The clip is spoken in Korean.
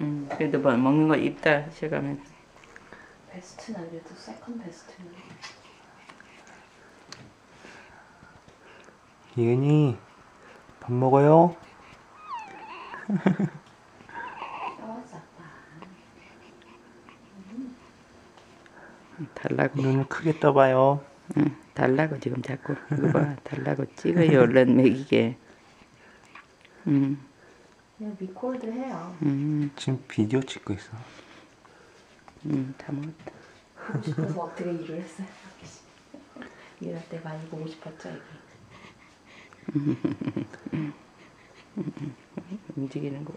음, 그래도 뭐 먹는 거 입다 쉬어가면. 베스트는 그래도 세컨 베스트는. 이은이 밥 먹어요? 아빠 달라고. 눈을 크게 떠봐요. 응, 달라고 지금 자꾸. 이거 봐 달라고 찍어요 얼른 먹이게. 음, 그냥 리콜드 해요. 음, 지금 비디오 찍고 있어. 음, 다 먹었다. 보고 싶어서 어떻게 일을 했어요? 일할 때 많이 보고 싶었죠 이게? 움직이는 거